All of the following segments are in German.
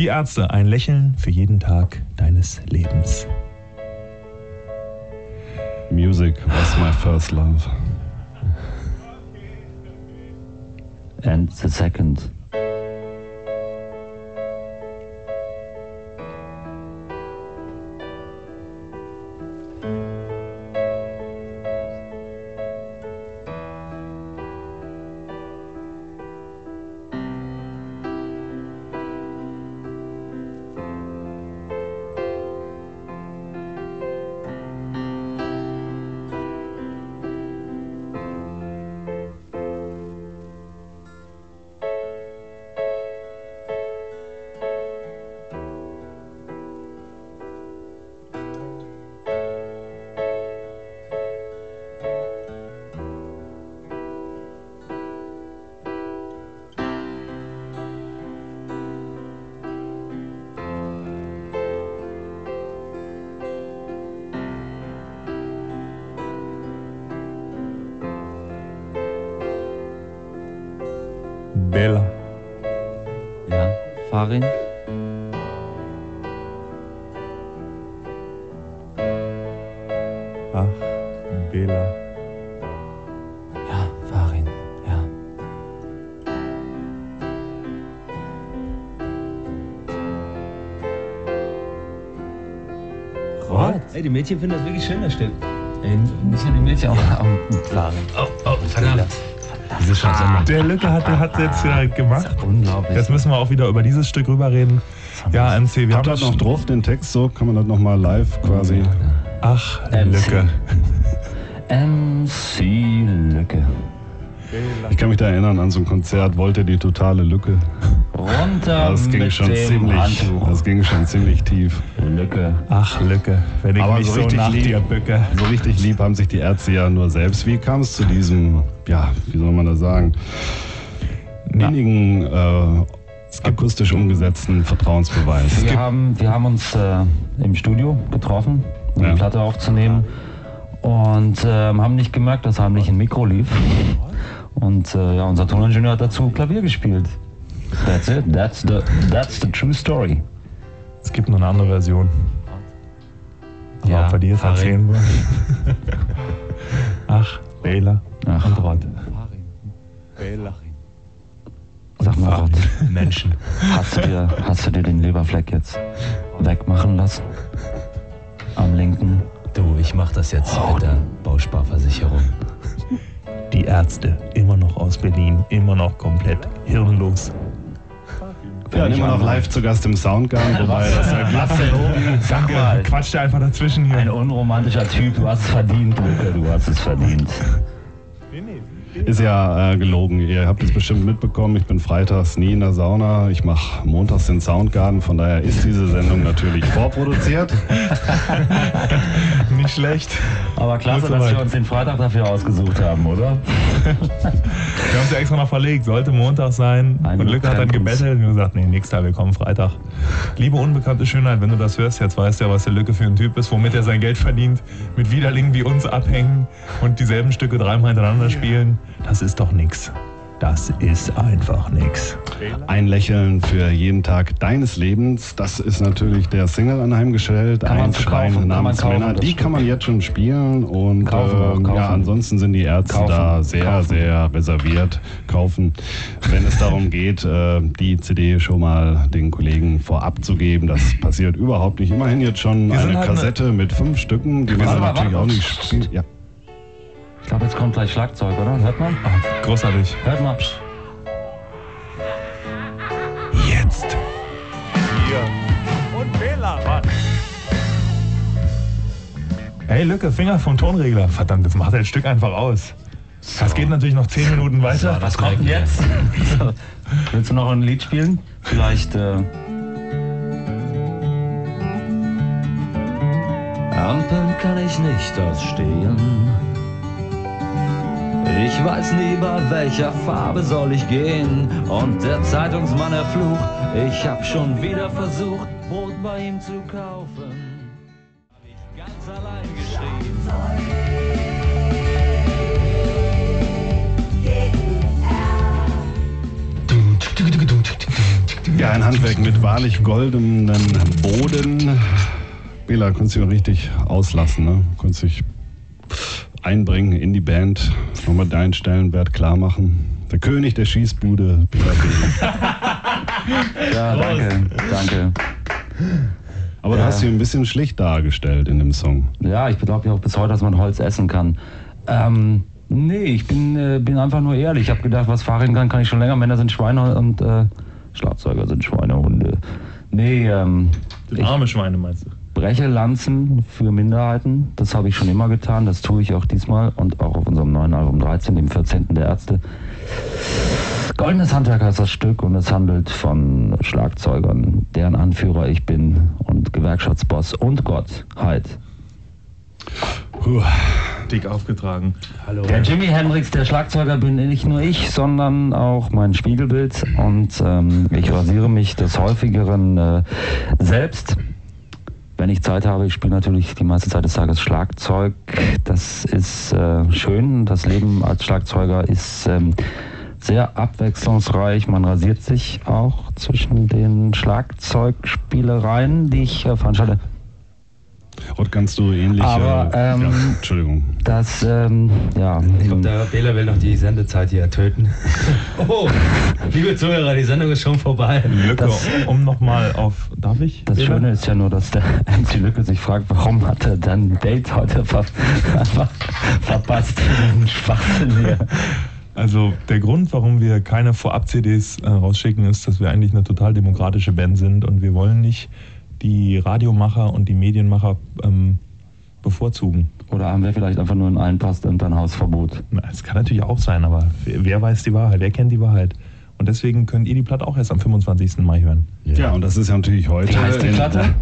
Die Ärzte, ein Lächeln für jeden Tag deines Lebens. Music was my first love. And the second. Farin? Ach, Bella. Ja, Farin. Ja. Rot. Ey, die Mädchen finden das wirklich schön, das Stück. Ey, nicht nur die Mädchen, auch auch Farin. Oh, oh, verdammt. Diese Scheiße. Der Lücke hat, hat jetzt ja gemacht. Unglaublich. Jetzt müssen wir auch wieder über dieses Stück rüberreden. Ja, MC, wir Habt haben das noch drauf, den Text so? Kann man das nochmal live quasi? Ach, MC. Lücke. MC Lücke. Ich kann mich da erinnern an so ein Konzert, wollte die totale Lücke. Runter Das ging mit schon dem ziemlich, Handtuch. das ging schon ziemlich tief. Lücke. Ach, Lücke. Wenn ich Aber mich so so, richtig nach lieb. dir bücke. So richtig lieb haben sich die Ärzte ja nur selbst. Wie kam es zu diesem, ja, wie soll man das sagen, Na. innigen, äh, akustisch umgesetzten Vertrauensbeweis? Wir haben, wir haben uns äh, im Studio getroffen, um Ja. die Platte aufzunehmen und ähm, haben nicht gemerkt, dass heimlich ein Mikro lief. Und äh, ja, unser Toningenieur hat dazu Klavier gespielt. That's it. That's the, that's the true story. Es gibt noch eine andere Version. Aber Ja, ob wir die jetzt Farin. erzählen wollen? Ach, Bela Ach. und Rod. Bela. Sag mal, Rod, Menschen. hast du, dir, hast du dir den Leberfleck jetzt wegmachen lassen? Am linken? Du, ich mach das jetzt mit der Bausparversicherung. Die Ärzte, immer noch aus Berlin, immer noch komplett hirnlos. Ja, immer noch live zu Gast im Soundgarden, wobei das ja Sag mal, Quatscht der einfach dazwischen hier. ein unromantischer Typ, du hast es verdient, Luke, du hast es verdient. Ist ja äh, gelogen. Ihr habt es bestimmt mitbekommen. Ich bin freitags nie in der Sauna. Ich mache montags den Soundgarden. Von daher ist diese Sendung natürlich vorproduziert. Nicht schlecht. Aber klasse, dass wir uns den Freitag dafür ausgesucht haben, oder? Wir haben es ja extra noch verlegt. Sollte Montag sein. Ein und Lücke hat dann gebettelt und gesagt, nee, nix da, wir kommen Freitag. Liebe unbekannte Schönheit, wenn du das hörst, jetzt weißt du ja, was der Lücke für ein Typ ist, womit er sein Geld verdient. Mit Widerlingen wie uns abhängen und dieselben Stücke dreimal hintereinander spielen. Das ist doch nix. Das ist einfach nix. Ein Lächeln für jeden Tag deines Lebens. Das ist natürlich der Single anheimgestellt. Kann Ein man namens kaufen, Männer. Die kann man jetzt schon spielen. Und Kaufen, ähm, kaufen. ja, ansonsten sind die Ärzte Kaufen, da sehr, sehr reserviert. Kaufen, wenn es darum geht, äh, die CD schon mal den Kollegen vorab zu geben. Das passiert überhaupt nicht. Immerhin jetzt schon Wir eine halt Kassette mit fünf Stücken, die wir natürlich auch nicht spielen. Ja. Ich glaube, jetzt kommt gleich Schlagzeug, oder? Hört man? Ah, großartig. Hört mal. Jetzt. Hier. Und Bela, Mann. Hey Lücke, Finger vom Tonregler. Verdammt, das macht das Stück einfach aus. Das geht natürlich noch 10 Minuten weiter. Was kommt denn jetzt? Willst du noch ein Lied spielen? Vielleicht. Äh Ampeln kann ich nicht ausstehen. Ich weiß nie, bei welcher Farbe soll ich gehen. Und der Zeitungsmann erflucht, ich hab schon wieder versucht, Brot bei ihm zu kaufen. Hab ich ganz allein geschrieben. Ja, ein Handwerk mit wahrlich goldenem Boden. Bela, kannst du richtig auslassen, ne? Kannst dich einbringen in die Band, nochmal deinen Stellenwert klar machen. Der König der Schießbude, Bela Ja, danke, danke. Aber du Ja. hast sie ein bisschen schlicht dargestellt in dem Song. Ja, ich glaube ja auch bis heute, dass man Holz essen kann. Ähm, nee, ich bin, äh, bin einfach nur ehrlich. Ich habe gedacht, was Fahrrädern kann, kann ich schon länger. Männer sind Schweine und äh, Schlagzeuger sind Schweinehunde. Nee, ähm, ich Arme Schweine meinst du? Breche Lanzen für Minderheiten. Das habe ich schon immer getan. Das tue ich auch diesmal und auch auf unserem neuen Album 13, dem 14. der Ärzte. Goldenes Handwerk heißt das Stück und es handelt von Schlagzeugern, deren Anführer ich bin und Gewerkschaftsboss und Gott halt. Puh. Dick aufgetragen. Hallo. Der Jimi Hendrix, der Schlagzeuger, bin nicht nur ich, sondern auch mein Spiegelbild. Und ähm, ich rasiere mich des häufigeren äh, selbst. Wenn ich Zeit habe, ich spiele natürlich die meiste Zeit des Tages Schlagzeug. Das ist äh, schön. Das Leben als Schlagzeuger ist ähm, sehr abwechslungsreich. Man rasiert sich auch zwischen den Schlagzeugspielereien, die ich äh, veranstalte. Rott, kannst du ähnlich. Aber, äh, ähm, ja, Entschuldigung. Das, ähm, ja. Ich glaube, der Bela will noch die Sendezeit hier töten. Oh, liebe Zuhörer, die Sendung ist schon vorbei. Lücke, Das- um nochmal auf. Darf ich? Das Bela? Schöne ist ja nur, dass der MC Lücke sich fragt, warum hat er dann ein Date heute ver ver verpasst Schwachsinn hier. Also der Grund, warum wir keine Vorab-CDs äh, rausschicken, ist, dass wir eigentlich eine total demokratische Band sind und wir wollen nicht die Radiomacher und die Medienmacher ähm, bevorzugen. Oder haben wir vielleicht einfach nur in allen passt und ein Hausverbot? Na, Das kann natürlich auch sein, aber wer, wer weiß die Wahrheit? Wer kennt die Wahrheit? Und deswegen könnt ihr die Platte auch erst am 25. Mai hören. Ja, und das ist ja natürlich heute. Wie heißt die in- Platte?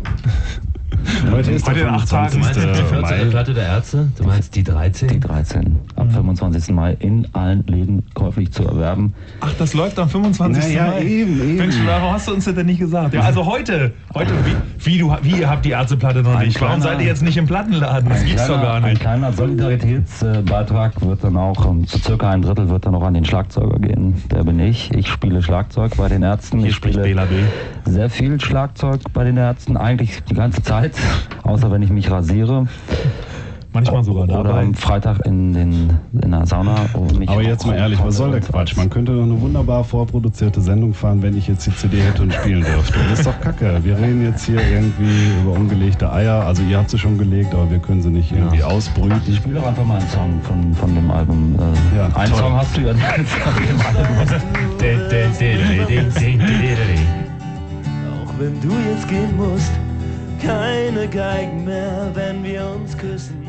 Heute ist Heute der in acht Tagen. 25. Du meinst die 14. Mai. Platte der Ärzte? Du meinst die 13? Die 13. Am 25. Mai in allen Läden käuflich zu erwerben. Ach, das läuft am 25. Na ja, Mai. eben, eben. Mensch, warum hast du uns das denn nicht gesagt? Ja, also heute. Heute, wie, wie, du, wie ihr habt die Ärzteplatte noch Ein nicht? Warum seid ihr jetzt nicht im Plattenladen? Das Ein gibt's doch kleiner- gar Ein nicht. kleiner Solidaritätsbeitrag wird dann auch, um, zu circa ein Drittel wird dann auch an den Schlagzeuger gehen. Der bin ich. Ich spiele Schlagzeug bei den Ärzten. Hier ich spricht spiele sehr viel Schlagzeug bei den Ärzten, eigentlich die ganze Zeit, außer wenn ich mich rasiere. Manchmal sogar Oder dabei. am Freitag in, den, in der Sauna. Aber jetzt mal ehrlich, was soll der Quatsch? Man könnte doch eine wunderbar vorproduzierte Sendung fahren, wenn ich jetzt die CD hätte und spielen dürfte. Das ist doch kacke. Wir reden jetzt hier irgendwie über ungelegte Eier. Also ihr habt sie schon gelegt, aber wir können sie nicht irgendwie ausbrüten. Ich spiele doch einfach mal einen Song von, von dem Album. Äh, Ja, einen toll. Song hast du ja. Auch wenn du jetzt gehen musst, keine Geigen mehr, wenn wir uns küssen.